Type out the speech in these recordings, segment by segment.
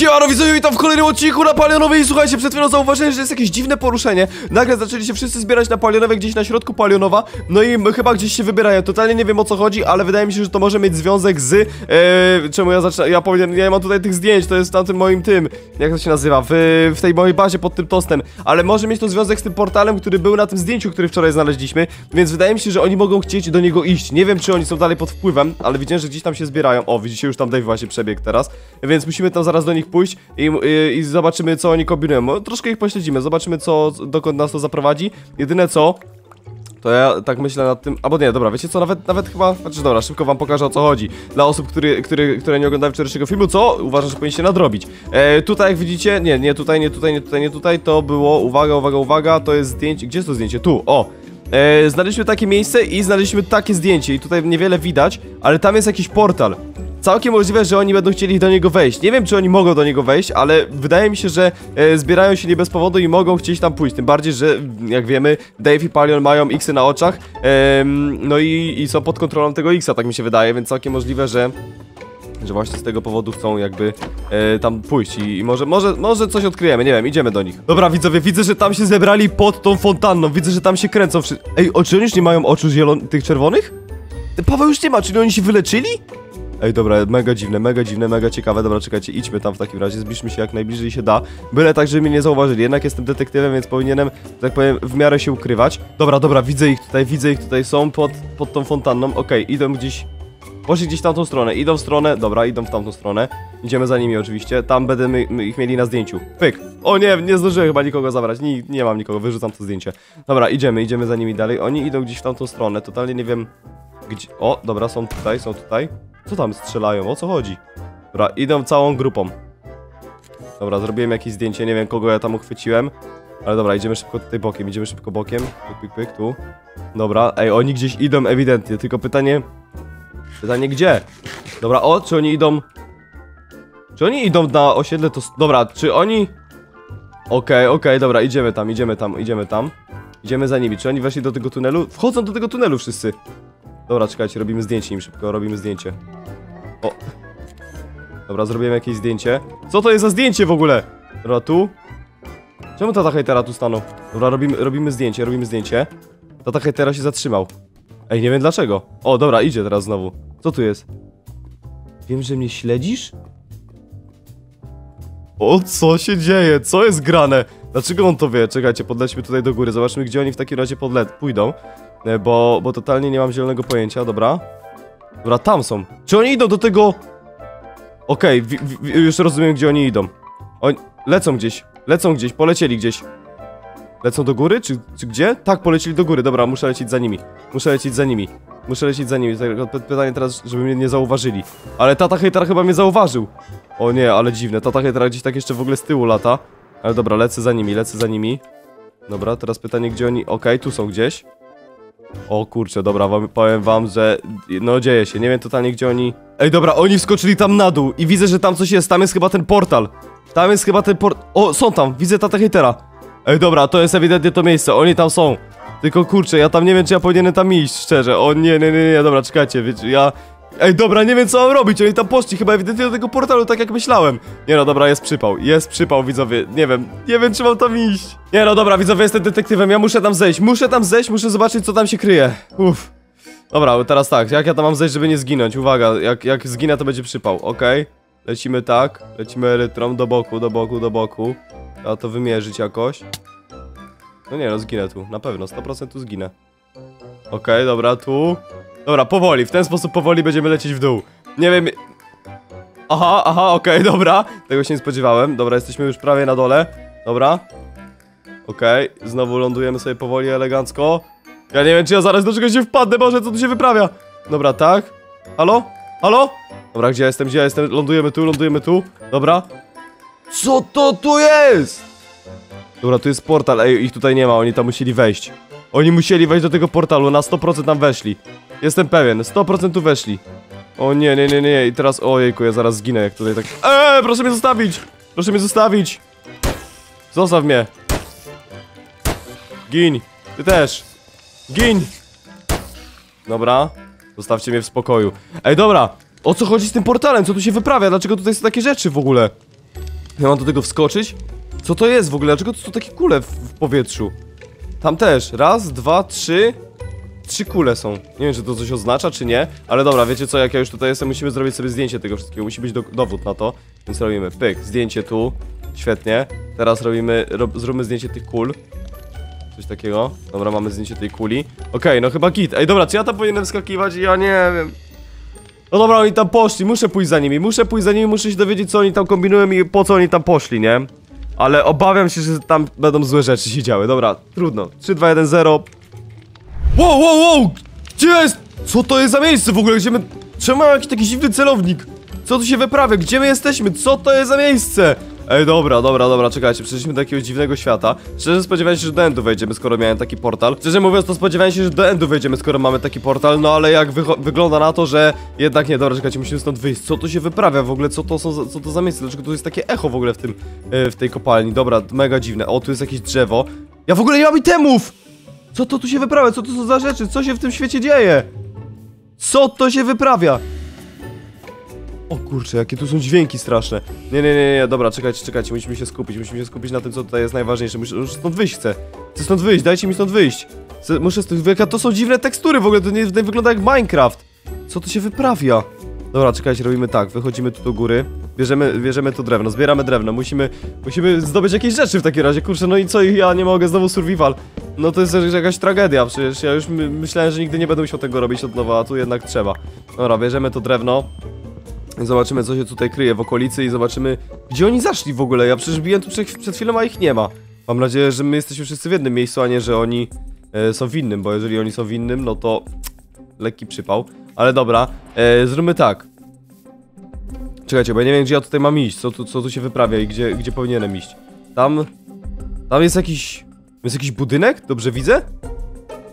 Siemano widzowie, witam w kolejnym odcinku na Palionowej. I słuchajcie, przed chwilą zauważyłem, że jest jakieś dziwne poruszenie. Nagle zaczęli się wszyscy zbierać na Palionowej gdzieś na środku Palionowa. No i chyba gdzieś się wybierają, totalnie nie wiem o co chodzi, ale wydaje mi się, że to może mieć związek z... E, czemu ja zaczynam, ja powiem, ja mam tutaj tych zdjęć, to jest w tamtym moim tym, jak to się nazywa, w, w tej mojej bazie pod tym tostem. Ale może mieć to związek z tym portalem, który był na tym zdjęciu, który wczoraj znaleźliśmy Więc wydaje mi się, że oni mogą chcieć do niego iść. Nie wiem, czy oni są dalej pod wpływem, ale widziałem, że gdzieś tam się zbierają. O, widzicie, już tam Dave właśnie przebiegł teraz. Więc musimy tam zaraz do nich pójść i, i, i zobaczymy, co oni kombinują. Troszkę ich pośledzimy, zobaczymy, co, dokąd nas to zaprowadzi. Jedyne co, to ja tak myślę nad tym, albo nie, dobra, wiecie co, nawet, nawet chyba, znaczy dobra, szybko wam pokażę o co chodzi. Dla osób, który, który, które nie oglądały wczorajszego filmu, co uważam, że powinniście nadrobić? E, Tutaj jak widzicie, nie, nie tutaj, nie tutaj, nie tutaj, nie tutaj, to było, uwaga, uwaga, uwaga, to jest zdjęcie, gdzie jest to zdjęcie? Tu, o. E, Znaleźliśmy takie miejsce i znaleźliśmy takie zdjęcie i tutaj niewiele widać, ale tam jest jakiś portal Całkiem możliwe, że oni będą chcieli do niego wejść. Nie wiem, czy oni mogą do niego wejść, ale wydaje mi się, że e, zbierają się nie bez powodu i mogą chcieć tam pójść. Tym bardziej, że jak wiemy, Dave i Palion mają X-y na oczach. em, no i, i są pod kontrolą tego X-a, tak mi się wydaje, więc całkiem możliwe, że. Że właśnie z tego powodu chcą jakby e, tam pójść i, i może, może, może coś odkryjemy, nie wiem, idziemy do nich. Dobra, widzowie, widzę, że tam się zebrali pod tą fontanną, widzę, że tam się kręcą wszyscy. Ej, o, czy oni już nie mają oczu zielon tych czerwonych? Paweł już nie ma, czyli oni się wyleczyli? Ej, dobra, mega dziwne, mega dziwne, mega ciekawe. Dobra, czekajcie, idźmy tam w takim razie, zbliżmy się jak najbliżej się da. Byle tak, żeby mnie nie zauważyli. Jednak jestem detektywem, więc powinienem, tak powiem, w miarę się ukrywać. Dobra, dobra, widzę ich tutaj, widzę ich tutaj, są pod, pod tą fontanną. Okej, idą gdzieś... Poszli gdzieś w tamtą stronę, idą w stronę, dobra, idą w tamtą stronę. Idziemy za nimi oczywiście, tam będziemy my ich mieli na zdjęciu. Pyk! O nie, nie zdążyłem chyba nikogo zabrać, nie, nie mam nikogo, wyrzucam to zdjęcie. Dobra, idziemy, idziemy za nimi dalej. Oni idą gdzieś w tamtą stronę, totalnie nie wiem... Gdzie... O, dobra, są tutaj, są tutaj. Co tam strzelają? O co chodzi? Dobra, idą całą grupą. Dobra, zrobiłem jakieś zdjęcie, nie wiem kogo ja tam uchwyciłem. Ale dobra, idziemy szybko tutaj bokiem, idziemy szybko bokiem. Pyk, pyk, pyk, tu. Dobra, ej, oni gdzieś idą ewidentnie, tylko pytanie... Pytanie gdzie? Dobra, o, czy oni idą... Czy oni idą na osiedle to... Dobra, czy oni... Okej, okej, dobra, idziemy tam, idziemy tam, idziemy tam. Idziemy za nimi. Czy oni weszli do tego tunelu? Wchodzą do tego tunelu wszyscy. Dobra, czekajcie, robimy zdjęcie im szybko, robimy zdjęcie. O. Dobra, zrobiłem jakieś zdjęcie. Co to jest za zdjęcie w ogóle? Dobra, tu. Czemu tata hejtera tu stanął? Dobra, robimy, robimy zdjęcie, robimy zdjęcie. Tata hejtera się zatrzymał. Ej, nie wiem dlaczego. O, dobra, idzie teraz znowu. Co tu jest? Wiem, że mnie śledzisz? O, co się dzieje? Co jest grane? Dlaczego on to wie? Czekajcie, podlećmy tutaj do góry. Zobaczmy, gdzie oni w takim razie podle pójdą. E, Bo, bo totalnie nie mam zielonego pojęcia, dobra. Dobra, tam są. Czy oni idą do tego... Okej, wi- już rozumiem, gdzie oni idą. Oni lecą gdzieś, lecą gdzieś, polecieli gdzieś. Lecą do góry, czy, czy gdzie? Tak, polecieli do góry, dobra, muszę lecieć za nimi. Muszę lecieć za nimi. Muszę lecieć za nimi, pytanie teraz, żeby mnie nie zauważyli. Ale tata hejtera chyba mnie zauważył. O nie, ale dziwne, tata hejtera gdzieś tak jeszcze w ogóle z tyłu lata. Ale dobra, lecę za nimi, lecę za nimi. Dobra, teraz pytanie, gdzie oni... Okej, tu są gdzieś. O kurczę, dobra, wam, powiem wam, że no dzieje się, nie wiem totalnie gdzie oni... Ej, dobra, oni wskoczyli tam na dół i widzę, że tam coś jest, tam jest chyba ten portal. Tam jest chyba ten port... O, są tam, widzę tata hejtera. Ej, dobra, to jest ewidentnie to miejsce, oni tam są. Tylko kurczę, ja tam nie wiem, czy ja powinienem tam iść, szczerze. O nie, nie, nie, nie, dobra, czekajcie, wiecie, ja... Ej, dobra, nie wiem co mam robić, oni tam poszli chyba ewidentnie do tego portalu, tak jak myślałem. Nie no, dobra, jest przypał, jest przypał, widzowie, nie wiem, nie wiem czy mam tam iść. Nie no, dobra, widzowie, jestem detektywem, ja muszę tam zejść, muszę tam zejść, muszę zobaczyć co tam się kryje. Uff. Dobra, teraz tak, jak ja tam mam zejść, żeby nie zginąć, uwaga, jak, jak zginę to będzie przypał, okej. Lecimy tak, lecimy elytrą do boku, do boku, do boku. Trzeba to wymierzyć jakoś. No nie no, zginę tu, na pewno, 100% tu zginę. Okej, dobra, tu. Dobra, powoli, w ten sposób powoli będziemy lecieć w dół. Nie wiem... Aha, aha, okej, dobra. Tego się nie spodziewałem. Dobra, jesteśmy już prawie na dole. Dobra. Okej, znowu lądujemy sobie powoli, elegancko. Ja nie wiem, czy ja zaraz do czegoś się wpadnę, Boże, co tu się wyprawia? Dobra, tak. Halo? Halo? Dobra, gdzie ja jestem, gdzie ja jestem? Lądujemy tu, lądujemy tu. Dobra. Co to tu jest? Dobra, tu jest portal, ej, ich tutaj nie ma, oni tam musieli wejść. Oni musieli wejść do tego portalu, na 100% tam weszli. Jestem pewien, 100% tu weszli. O nie, nie, nie, nie, i teraz, ojejku, ja zaraz zginę, jak tutaj tak... Eee, proszę mnie zostawić! Proszę mnie zostawić! Zostaw mnie! Gin! Ty też! Gin! Dobra, zostawcie mnie w spokoju. Ej, dobra! O co chodzi z tym portalem? Co tu się wyprawia? Dlaczego tutaj są takie rzeczy w ogóle? Ja mam do tego wskoczyć? Co to jest w ogóle? Dlaczego to są takie kule w, w powietrzu? Tam też. Raz, dwa, trzy. Trzy kule są. Nie wiem, czy to coś oznacza, czy nie. Ale dobra, wiecie co, jak ja już tutaj jestem, musimy zrobić sobie zdjęcie tego wszystkiego. Musi być do, dowód na to. Więc robimy pyk, zdjęcie tu. Świetnie. Teraz robimy, rob, zróbmy zdjęcie tych kul. Coś takiego. Dobra, mamy zdjęcie tej kuli. Okej, no chyba git. Ej, dobra, czy ja tam powinienem skakiwać? Ja nie wiem. No dobra, oni tam poszli, muszę pójść za nimi, muszę pójść za nimi, muszę się dowiedzieć co oni tam kombinują i po co oni tam poszli, nie? Ale obawiam się, że tam będą złe rzeczy się działy. Dobra, trudno. 3, 2, 1, 0. Wow, wow, wow! Gdzie jest? Co to jest za miejsce w ogóle? Gdzie my... Czemu mam jakiś taki dziwny celownik? Co tu się wyprawia? Gdzie my jesteśmy? Co to jest za miejsce? Ej, dobra, dobra, dobra, czekajcie, przeszliśmy do jakiegoś dziwnego świata. Szczerze spodziewałem się, że do Endu wejdziemy, skoro miałem taki portal. Szczerze mówiąc, to spodziewałem się, że do Endu wejdziemy, skoro mamy taki portal, no ale jak wygląda na to, że jednak nie, dobra, czekajcie, musimy stąd wyjść. Co tu się wyprawia w ogóle? Co to są, za- co to za miejsce? Dlaczego tu jest takie echo w ogóle w tym, e, w tej kopalni? Dobra, mega dziwne. O, tu jest jakieś drzewo. Ja w ogóle nie mam itemów! Co to tu się wyprawia? Co to są za rzeczy? Co się w tym świecie dzieje? Co to się wyprawia? O kurczę, jakie tu są dźwięki straszne. Nie, nie, nie, nie, dobra, czekajcie, czekajcie, musimy się skupić, musimy się skupić na tym, co tutaj jest najważniejsze. Muszę już stąd wyjść chcę. Chcę stąd wyjść, dajcie mi stąd wyjść. Chcę, muszę stąd, to są dziwne tekstury w ogóle, to nie, nie wygląda jak Minecraft. Co tu się wyprawia? Dobra, czekajcie, robimy tak, wychodzimy tu do góry, bierzemy, bierzemy to drewno, zbieramy drewno, musimy, musimy zdobyć jakieś rzeczy w takim razie, kurczę, no i co, ja nie mogę, znowu survival. No to jest jakaś tragedia, przecież ja już my, myślałem, że nigdy nie będę musiał tego robić od nowa, a tu jednak trzeba. Dobra, bierzemy to drewno, Zobaczymy, co się tutaj kryje w okolicy i zobaczymy, gdzie oni zaszli w ogóle. Ja przecież biłem tu przed, przed chwilą, a ich nie ma. Mam nadzieję, że my jesteśmy wszyscy w jednym miejscu, a nie, że oni e, są w innym, bo jeżeli oni są w innym, no to lekki przypał. Ale dobra, e, zróbmy tak. Czekajcie, bo ja nie wiem, gdzie ja tutaj mam iść, co tu, co tu się wyprawia i gdzie, gdzie powinienem iść. Tam, tam jest jakiś, jest jakiś budynek? Dobrze widzę?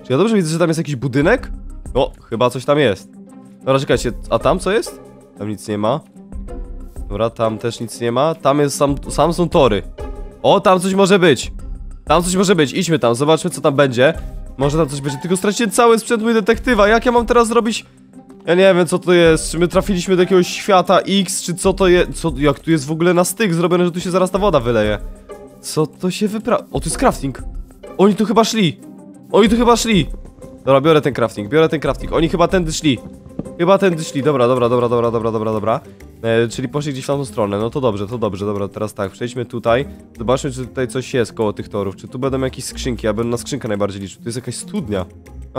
Czy ja dobrze widzę, że tam jest jakiś budynek? O, chyba coś tam jest. Dobra, czekajcie, a tam co jest? Tam nic nie ma. Dobra, tam też nic nie ma. Tam jest sam, sam są tory. O, tam coś może być. Tam coś może być. Idźmy tam, zobaczmy co tam będzie. Może tam coś będzie. Tylko straciłem cały sprzęt mój detektywa. Jak ja mam teraz zrobić? Ja nie wiem co to jest. Czy my trafiliśmy do jakiegoś świata X, czy co to jest? Co, jak tu jest w ogóle na styk zrobione, że tu się zaraz ta woda wyleje? Co to się wypra... O, tu jest crafting. Oni tu chyba szli. Oni tu chyba szli. Dobra, biorę ten crafting, biorę ten crafting. Oni chyba tędy szli. Chyba tędy szli, dobra, dobra, dobra, dobra, dobra, dobra, dobra. E, czyli poszli gdzieś w tamtą stronę, no to dobrze, to dobrze, dobra, teraz tak, przejdźmy tutaj. Zobaczmy, czy tutaj coś jest koło tych torów, czy tu będą jakieś skrzynki, ja bym na skrzynkę najbardziej liczył. Tu jest jakaś studnia.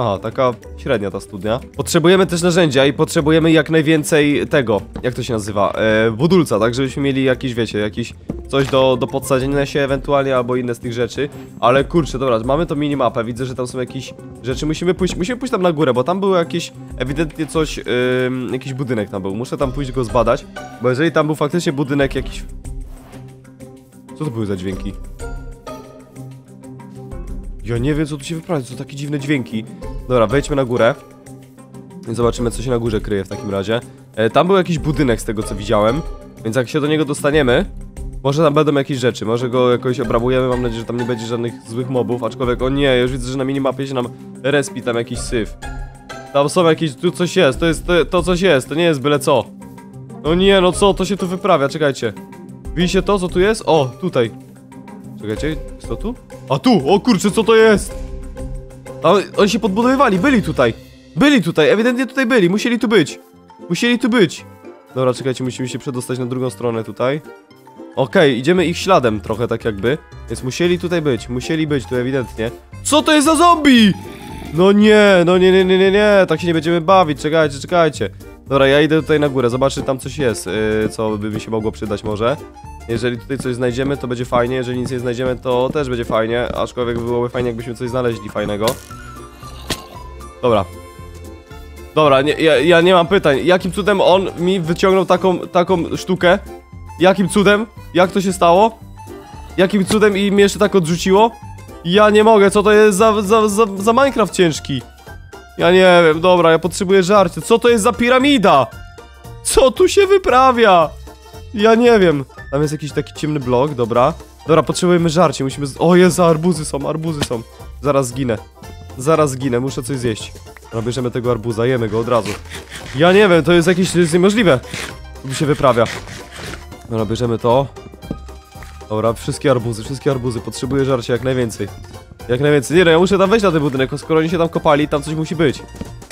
Aha, taka średnia ta studnia. Potrzebujemy też narzędzia i potrzebujemy jak najwięcej tego, jak to się nazywa, e, budulca, tak, żebyśmy mieli jakiś, wiecie, jakiś coś do, do podsadzenia się ewentualnie, albo inne z tych rzeczy. Ale kurczę, dobra, mamy to minimapę, widzę, że tam są jakieś rzeczy, musimy pójść, musimy pójść tam na górę, bo tam było jakieś, ewidentnie coś, jakiś budynek tam był, muszę tam pójść go zbadać, bo jeżeli tam był faktycznie budynek jakiś... Co to były za dźwięki? Ja nie wiem, co tu się wyprawia, to takie dziwne dźwięki. Dobra, wejdźmy na górę. I zobaczymy, co się na górze kryje w takim razie. E, tam był jakiś budynek z tego, co widziałem, więc jak się do niego dostaniemy, może tam będą jakieś rzeczy, może go jakoś obrabujemy, mam nadzieję, że tam nie będzie żadnych złych mobów, aczkolwiek, o nie, już widzę, że na minimapie się nam respi tam jakiś syf. Tam są jakieś, tu coś jest, to jest, to, to coś jest, to nie jest byle co. No nie, no co, to się tu wyprawia, czekajcie. Widzicie to, co tu jest? O, tutaj. Czekajcie, to tu? A tu, o kurczę, co to jest? Oni się podbudowywali, byli tutaj. Byli tutaj, ewidentnie tutaj byli, musieli tu być. Musieli tu być. Dobra, czekajcie, musimy się przedostać na drugą stronę tutaj. Okej, idziemy ich śladem trochę tak jakby. Więc musieli tutaj być, musieli być tu ewidentnie. Co to jest za zombie? No nie, no nie, nie, nie, nie, nie, tak się nie będziemy bawić, czekajcie, czekajcie. Dobra, ja idę tutaj na górę, zobaczę tam coś jest, yy, co by mi się mogło przydać może. Jeżeli tutaj coś znajdziemy, to będzie fajnie, jeżeli nic nie znajdziemy, to też będzie fajnie, aczkolwiek byłoby fajnie, jakbyśmy coś znaleźli fajnego. Dobra. Dobra, nie, ja, ja nie mam pytań. Jakim cudem on mi wyciągnął taką, taką sztukę? Jakim cudem? Jak to się stało? Jakim cudem i mnie jeszcze tak odrzuciło? Ja nie mogę, co to jest za, za, za, za Minecraft ciężki? Ja nie wiem, dobra, ja potrzebuję żarcia. Co to jest za piramida? Co tu się wyprawia? Ja nie wiem. Tam jest jakiś taki ciemny blok, dobra. Dobra, potrzebujemy żarcie, musimy... Z... O Jezu, arbuzy są, arbuzy są. Zaraz zginę. Zaraz zginę, muszę coś zjeść. Dobra, bierzemy tego arbuza, jemy go od razu. Ja nie wiem, to jest jakieś... to jest niemożliwe. Tu się wyprawia. Dobra, bierzemy to. Dobra, wszystkie arbuzy, wszystkie arbuzy, potrzebuję żarcia jak najwięcej. Jak najwięcej. Nie no, ja muszę tam wejść na ten budynek, skoro oni się tam kopali, tam coś musi być.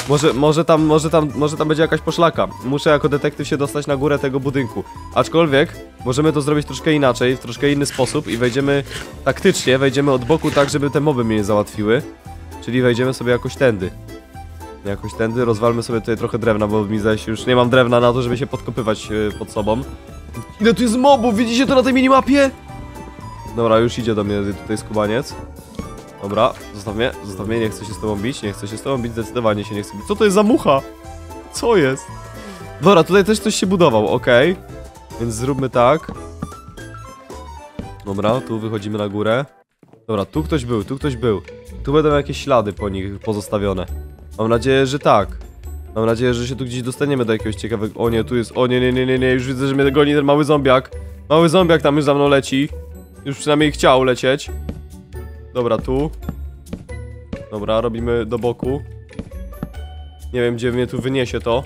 Może, może tam, może tam, może tam będzie jakaś poszlaka. Muszę jako detektyw się dostać na górę tego budynku. Aczkolwiek, możemy to zrobić troszkę inaczej, w troszkę inny sposób i wejdziemy taktycznie, wejdziemy od boku tak, żeby te moby mnie nie załatwiły. Czyli wejdziemy sobie jakoś tędy. Jakoś tędy, rozwalmy sobie tutaj trochę drewna, bo mi zaś już nie mam drewna na to, żeby się podkopywać e, pod sobą. Ile tu jest mobów, widzicie to na tej minimapie? Dobra, już idzie do mnie tutaj skubaniec. Dobra, zostaw mnie, zostaw mnie, nie chcę się z tobą bić, nie chcę się z tobą bić, zdecydowanie się nie chcę bić. Co to jest za mucha? Co jest? Dobra, tutaj też coś się budował, okej. Więc zróbmy tak. Dobra, tu wychodzimy na górę. Dobra, tu ktoś był, tu ktoś był. Tu będą jakieś ślady po nich pozostawione. Mam nadzieję, że tak. Mam nadzieję, że się tu gdzieś dostaniemy do jakiegoś ciekawego... O nie, tu jest... O nie, nie, nie, nie, nie, już widzę, że mnie goni ten mały zombiak. Mały zombiak tam już za mną leci. Już przynajmniej chciał lecieć. Dobra, tu. Dobra, robimy do boku. Nie wiem, gdzie mnie tu wyniesie to.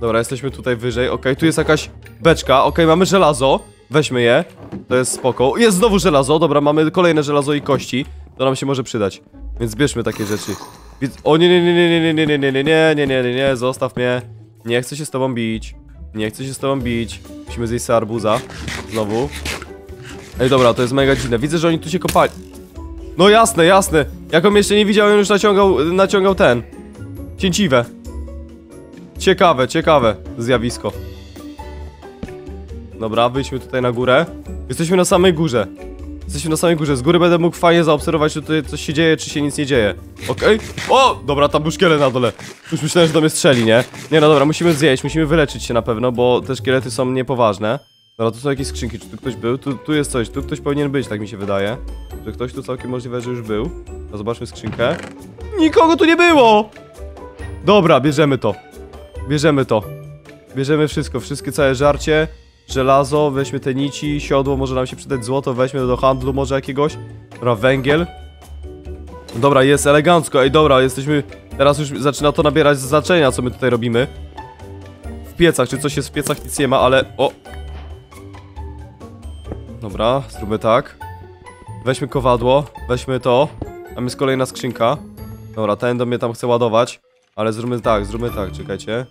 Dobra, jesteśmy tutaj wyżej. Okej, tu jest jakaś beczka. Okej, mamy żelazo. Weźmy je. To jest spoko. Jest znowu żelazo. Dobra, mamy kolejne żelazo i kości. To nam się może przydać. Więc bierzmy takie rzeczy. O nie, nie, nie, nie, nie, nie, nie, nie, nie, nie, nie, nie, nie, nie, zostaw mnie. Nie chcę się z tobą bić. Nie chcę się z tobą bić. Musimy zjeść sobie arbuza. Znowu. Ej, dobra, to jest mega dziwne. Widzę, że oni tu się kopali. No jasne, jasne. Jak on jeszcze nie widziałem, już naciągał, naciągał ten. Cięciwe. Ciekawe, ciekawe zjawisko. Dobra, wyjdźmy tutaj na górę. Jesteśmy na samej górze. Jesteśmy na samej górze. Z góry będę mógł fajnie zaobserwować, czy tutaj coś się dzieje, czy się nic nie dzieje. Okej? O! Dobra, tam był szkielet na dole. Już myślałem, że do mnie strzeli, nie? Nie, no dobra, musimy zjeść, musimy wyleczyć się na pewno, bo te szkielety są niepoważne. Dobra, tu są jakieś skrzynki, czy tu ktoś był? Tu, tu jest coś, tu ktoś powinien być, tak mi się wydaje. Że ktoś tu całkiem możliwe, że już był. No zobaczmy skrzynkę. Nikogo tu nie było! Dobra, bierzemy to. Bierzemy to. Bierzemy wszystko, wszystkie całe żarcie. Żelazo, weźmy te nici, siodło, może nam się przydać złoto, weźmy do handlu może jakiegoś. Dobra, węgiel. Dobra, jest elegancko, ej dobra, jesteśmy... Teraz już zaczyna to nabierać znaczenia, co my tutaj robimy. W piecach, czy coś jest w piecach, nic nie ma, ale... O! Dobra, zróbmy tak. Weźmy kowadło, weźmy to. Tam jest kolejna skrzynka. Dobra, ten do mnie tam chce ładować. Ale zróbmy tak, zróbmy tak, czekajcie.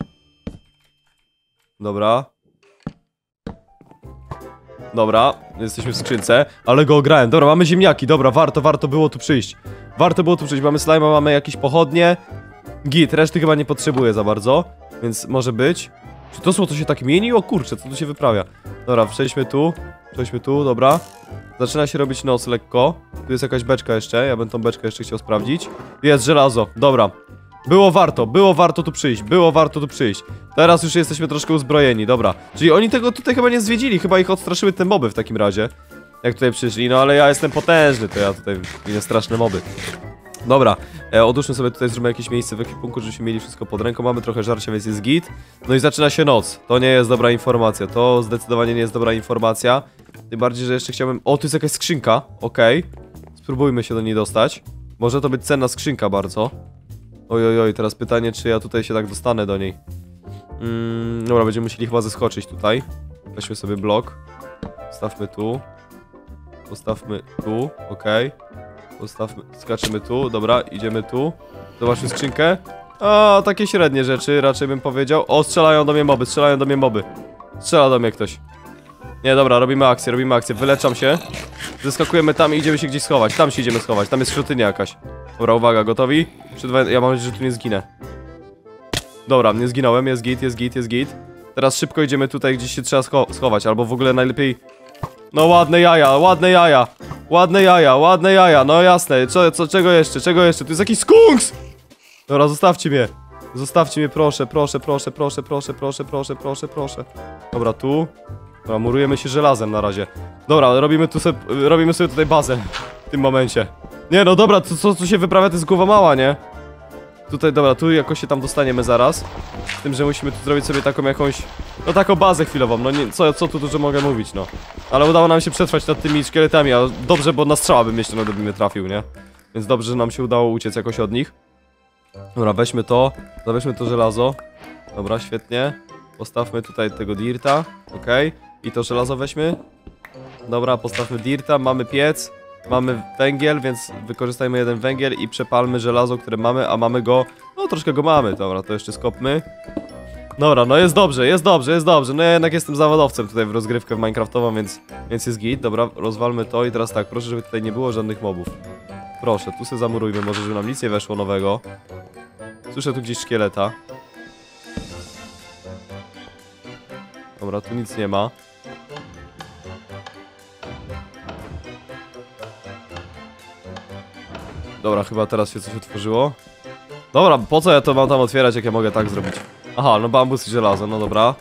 Dobra. Dobra, jesteśmy w skrzynce, ale go ograłem. Dobra, mamy ziemniaki, dobra, warto, warto było tu przyjść. Warto było tu przyjść, mamy slime, mamy jakieś pochodnie. Git, reszty chyba nie potrzebuję za bardzo, więc może być. Czy to słowo się tak mieni? O kurczę, co tu się wyprawia? Dobra, przejdźmy tu, przejdźmy tu, dobra. Zaczyna się robić noc lekko. Tu jest jakaś beczka jeszcze, ja bym tą beczkę jeszcze chciał sprawdzić. Jest żelazo, dobra. Było warto, było warto tu przyjść, było warto tu przyjść. Teraz już jesteśmy troszkę uzbrojeni, dobra. Czyli oni tego tutaj chyba nie zwiedzili, chyba ich odstraszyły te moby w takim razie. Jak tutaj przyszli, no ale ja jestem potężny, to ja tutaj widzę straszne moby. Dobra, e, odłóżmy sobie tutaj, zróbmy jakieś miejsce w ekwipunku, żebyśmy mieli wszystko pod ręką. Mamy trochę żarcia, więc jest git. No i zaczyna się noc. To nie jest dobra informacja, to zdecydowanie nie jest dobra informacja. Tym bardziej, że jeszcze chciałbym... O, tu jest jakaś skrzynka, okej. Spróbujmy się do niej dostać. Może to być cenna skrzynka bardzo. Oj, oj, oj, teraz pytanie, czy ja tutaj się tak dostanę do niej. Mm, dobra, będziemy musieli chyba zeskoczyć tutaj. Weźmy sobie blok. Postawmy tu. Postawmy tu, okej. Postawmy, skaczymy tu, dobra, idziemy tu. Zobaczmy skrzynkę. A, takie średnie rzeczy, raczej bym powiedział. O, strzelają do mnie moby, strzelają do mnie moby. Strzela do mnie ktoś. Nie, dobra, robimy akcję, robimy akcję. Wyleczam się. Zeskakujemy tam i idziemy się gdzieś schować. Tam się idziemy schować, tam jest świątynia jakaś. Dobra, uwaga, gotowi? Ja mam nadzieję, że tu nie zginę. Dobra, nie zginąłem, jest git, jest git, jest git. Teraz szybko idziemy tutaj, gdzieś się trzeba scho schować, albo w ogóle najlepiej... No ładne jaja, ładne jaja. Ładne jaja, ładne jaja, no jasne. Co, co, czego jeszcze, czego jeszcze? Tu jest jakiś skunks! Dobra, zostawcie mnie. Zostawcie mnie, proszę, proszę, proszę, proszę, proszę, proszę, proszę, proszę, proszę. Dobra, tu. Dobra, murujemy się żelazem na razie. Dobra, robimy tu sobie, robimy sobie tutaj bazę w tym momencie. Nie no dobra, to co się wyprawia to jest głowa mała, nie? Tutaj, dobra, tu jakoś się tam dostaniemy zaraz. Z tym, że musimy tu zrobić sobie taką jakąś... No taką bazę chwilową, no nie, co, co tu dużo mogę mówić, no. Ale udało nam się przetrwać nad tymi szkieletami, a dobrze, bo na strzała bym jeszcze by mnie trafił, nie? Więc dobrze, że nam się udało uciec jakoś od nich. Dobra, weźmy to, zabierzmy to żelazo. Dobra, świetnie. Postawmy tutaj tego dirta, okej. I to żelazo weźmy. dobra, postawmy dirta, mamy piec, mamy węgiel, więc wykorzystajmy jeden węgiel i przepalmy żelazo, które mamy, a mamy go, no troszkę go mamy, dobra, to jeszcze skopmy. Dobra, no jest dobrze, jest dobrze, jest dobrze, no ja jednak jestem zawodowcem tutaj w rozgrywkę Minecraftową, więc, więc jest git, dobra, rozwalmy to i teraz tak, proszę, żeby tutaj nie było żadnych mobów. Proszę, tu sobie zamurujmy, może żeby nam nic nie weszło nowego. Słyszę tu gdzieś szkieleta. Dobra, tu nic nie ma. Dobra, chyba teraz się coś otworzyło. Dobra, po co ja to mam tam otwierać, jak ja mogę tak zrobić? Aha, no bambus i żelazo, no dobra.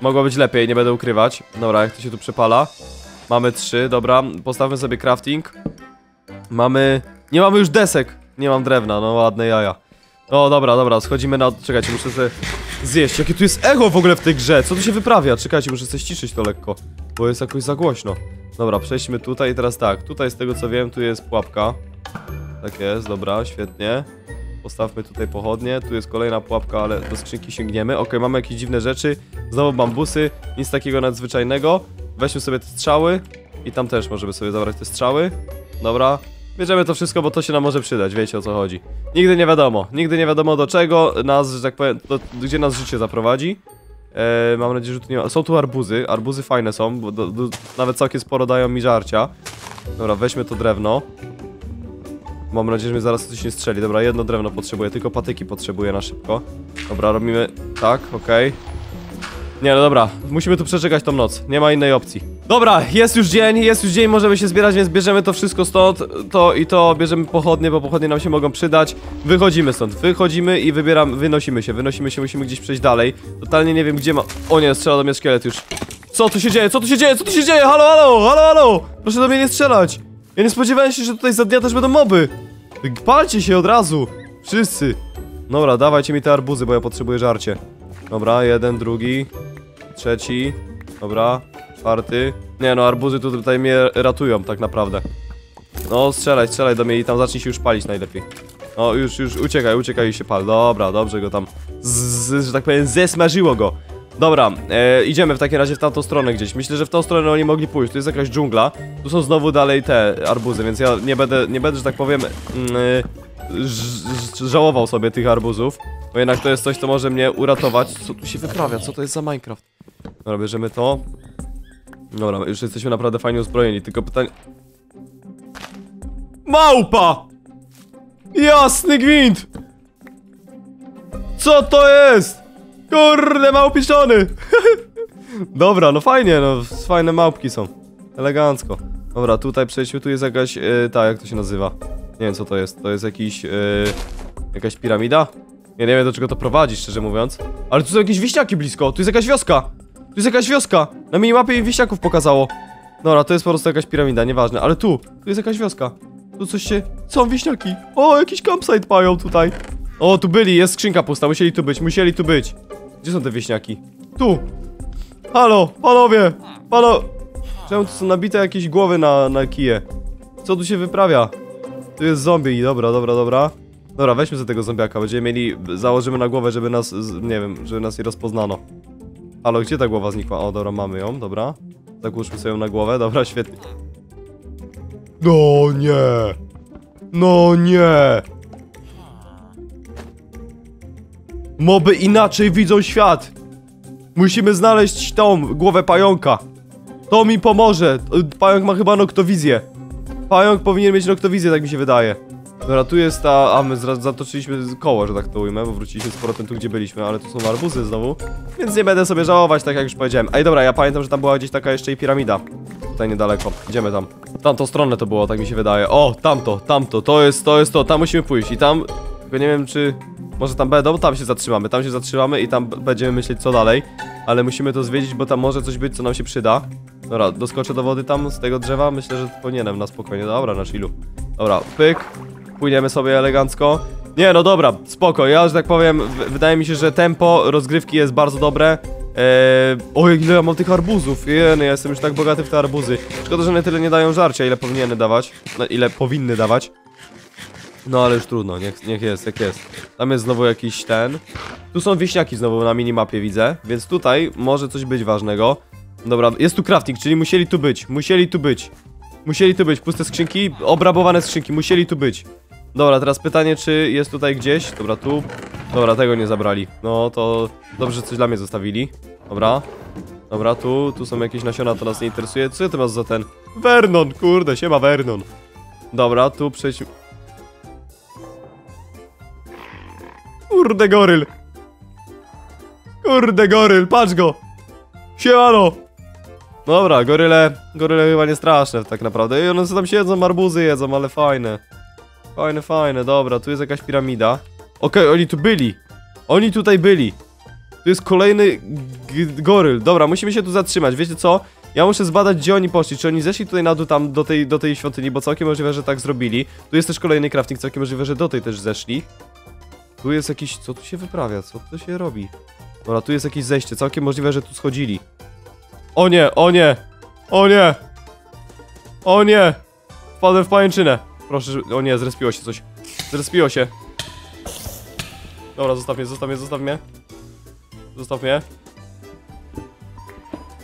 Mogło być lepiej, nie będę ukrywać. Dobra, jak to się tu przepala? Mamy trzy, dobra. Postawmy sobie crafting. Mamy... Nie mamy już desek. Nie mam drewna, no ładne jaja. O, dobra, dobra, schodzimy na... Czekajcie, muszę sobie zjeść. Jakie tu jest echo w ogóle w tej grze? Co tu się wyprawia? Czekajcie, muszę sobie ściszyć to lekko. Bo jest jakoś za głośno. Dobra, przejdźmy tutaj i teraz tak. Tutaj z tego co wiem, tu jest pułapka. Tak jest, dobra, świetnie. Postawmy tutaj pochodnie. Tu jest kolejna pułapka, ale do skrzynki sięgniemy. Ok, mamy jakieś dziwne rzeczy. Znowu bambusy. Nic takiego nadzwyczajnego. Weźmy sobie te strzały. I tam też możemy sobie zabrać te strzały. Dobra. Bierzemy to wszystko, bo to się nam może przydać, wiecie o co chodzi. Nigdy nie wiadomo, nigdy nie wiadomo do czego nas, że tak powiem, do, gdzie nas życie zaprowadzi. E, mam nadzieję, że tu nie ma. Są tu arbuzy, arbuzy fajne są, bo do, do, nawet całkiem sporo dają mi żarcia. Dobra, weźmy to drewno. Mam nadzieję, że mnie zaraz coś nie strzeli. Dobra, jedno drewno potrzebuję, tylko patyki potrzebuję na szybko. Dobra, robimy tak, okej. Nie, no dobra, musimy tu przeczekać tą noc, nie ma innej opcji. Dobra, jest już dzień, jest już dzień, możemy się zbierać, więc bierzemy to wszystko stąd, to i to, bierzemy pochodnie, bo pochodnie nam się mogą przydać. Wychodzimy stąd, wychodzimy i wybieram, wynosimy się, wynosimy się, musimy gdzieś przejść dalej. Totalnie nie wiem gdzie ma... O nie, strzela do mnie szkielet już. Co tu się dzieje, co tu się dzieje, co tu się dzieje, halo, halo, halo, halo! Proszę do mnie nie strzelać. Ja nie spodziewałem się, że tutaj za dnia też będą moby. Palcie się od razu, wszyscy. Dobra, dawajcie mi te arbuzy, bo ja potrzebuję żarcie. Dobra, jeden, drugi, trzeci, dobra, czwarty. Nie no, arbuzy tu tutaj mnie ratują tak naprawdę. No, strzelaj, strzelaj do mnie i tam zacznij się już palić najlepiej. No, już, już, uciekaj, uciekaj i się pal. Dobra, dobrze go tam, z, z, że tak powiem, zesmażyło go. Dobra, e, idziemy w takim razie w tamtą stronę gdzieś. Myślę, że w tą stronę oni mogli pójść. Tu jest jakaś dżungla. Tu są znowu dalej te arbuzy, więc ja nie będę, nie będę, że tak powiem, ż- żałował sobie tych arbuzów. Bo jednak to jest coś, co może mnie uratować. Co tu się wyprawia? Co to jest za Minecraft? Dobra, bierzemy to. Dobra, już jesteśmy naprawdę fajnie uzbrojeni, tylko pytanie... Małpa! Jasny gwint! Co to jest? Kurde, małpiszony! Dobra, no fajnie, no fajne małpki są. Elegancko. Dobra, tutaj przejdźmy, tu jest jakaś, yy, ta, jak to się nazywa? Nie wiem co to jest, to jest jakiś, yy, jakaś piramida? Ja nie wiem do czego to prowadzi, szczerze mówiąc. Ale tu są jakieś wiśniaki blisko, tu jest jakaś wioska! Tu jest jakaś wioska! Na minimapie mi wiśniaków pokazało. Dobra, to jest po prostu jakaś piramida, nieważne, ale tu, tu jest jakaś wioska. Tu coś się... Są wiśniaki! O, jakiś campsite mają tutaj! O, tu byli, jest skrzynka pusta, musieli tu być, musieli tu być. Gdzie są te wieśniaki? Tu! Halo, panowie! Pano... Czemu tu są nabite jakieś głowy na, na kije? Co tu się wyprawia? Tu jest zombie, dobra, dobra, dobra. Dobra, weźmy za tego zombiaka, będziemy mieli... Założymy na głowę, żeby nas... Nie wiem, żeby nas nie rozpoznano. Halo, gdzie ta głowa znikła? O, dobra, mamy ją, dobra. Zakłóżmy sobie ją na głowę, dobra, świetnie. No nie! No nie! Moby inaczej widzą świat! Musimy znaleźć tą głowę pająka. To mi pomoże. Pająk ma chyba noktowizję. Pająk powinien mieć noktowizję, tak mi się wydaje. Dobra, tu jest ta... A, my zatoczyliśmy koło, że tak to ujmę, bo wróciliśmy z powrotem tu, gdzie byliśmy, ale tu są arbuzy znowu. Więc nie będę sobie żałować, tak jak już powiedziałem. Ej, dobra, ja pamiętam, że tam była gdzieś taka jeszcze i piramida. Tutaj niedaleko. Idziemy tam. Tamtą stronę to było, tak mi się wydaje. O, tamto, tamto, to jest, to jest to, tam musimy pójść. I tam... Tylko nie wiem, czy... Może tam będą, tam się zatrzymamy, tam się zatrzymamy i tam będziemy myśleć co dalej. Ale musimy to zwiedzić, bo tam może coś być, co nam się przyda. Dobra, doskoczę do wody tam, z tego drzewa, myślę, że powinienem na spokojnie. Dobra, na chillu. Dobra, pyk. Płyniemy sobie elegancko. Nie, no dobra, spoko, ja, że tak powiem, wydaje mi się, że tempo rozgrywki jest bardzo dobre. Eee, o, ile ja mam tych arbuzów, jeny, ja jestem już tak bogaty w te arbuzy. Szkoda, że one tyle nie dają żarcia, ile powinny dawać, no, ile powinny dawać. No ale już trudno, niech, niech jest, jak jest. Tam jest znowu jakiś ten. Tu są wieśniaki znowu na minimapie widzę, więc tutaj może coś być ważnego. Dobra, jest tu crafting, czyli musieli tu być, musieli tu być. Musieli tu być, puste skrzynki, obrabowane skrzynki, musieli tu być. Dobra, teraz pytanie, czy jest tutaj gdzieś? Dobra, tu. Dobra, tego nie zabrali. No to dobrze, coś dla mnie zostawili. Dobra. Dobra, tu, tu są jakieś nasiona, to nas nie interesuje. Co ty masz za ten? Vernon, kurde, siema Vernon. Dobra, tu przejdźmy. Kurde goryl. Kurde goryl, patrz go. Siemano. Dobra, goryle, goryle chyba nie straszne tak naprawdę. I one co tam siedzą, arbuzy jedzą, ale fajne. Fajne, fajne, dobra, tu jest jakaś piramida. Okej, oni tu byli. Oni tutaj byli. Tu jest kolejny goryl. Dobra, musimy się tu zatrzymać. Wiecie co? Ja muszę zbadać, gdzie oni poszli. Czy oni zeszli tutaj na dół, tam do tej, do tej świątyni, bo całkiem możliwe, że tak zrobili. Tu jest też kolejny crafting, całkiem możliwe, że do tej też zeszli. Tu jest jakiś... Co tu się wyprawia? Co tu się robi? Dobra, tu jest jakieś zejście. Całkiem możliwe, że tu schodzili. O nie, o nie! O nie! O nie! Wpadłem w pajęczynę. Proszę, żeby... O nie, zrespiło się coś. Zrespiło się. Dobra, zostaw mnie, zostaw mnie, zostaw mnie. Zostaw mnie.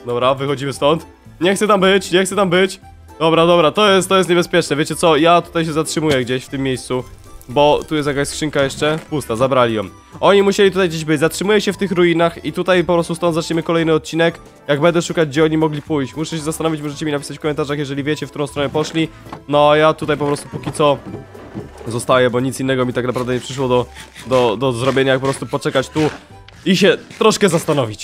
Dobra, wychodzimy stąd. Nie chcę tam być, nie chcę tam być. Dobra, dobra, to jest, to jest niebezpieczne. Wiecie co, ja tutaj się zatrzymuję gdzieś w tym miejscu. Bo tu jest jakaś skrzynka jeszcze. Pusta, zabrali ją. Oni musieli tutaj gdzieś być. Zatrzymuję się w tych ruinach i tutaj po prostu stąd zaczniemy kolejny odcinek. Jak będę szukać, gdzie oni mogli pójść. Muszę się zastanowić, możecie mi napisać w komentarzach, jeżeli wiecie, w którą stronę poszli. No a ja tutaj po prostu póki co zostaję, bo nic innego mi tak naprawdę nie przyszło do, do, do zrobienia, jak po prostu poczekać tu i się troszkę zastanowić.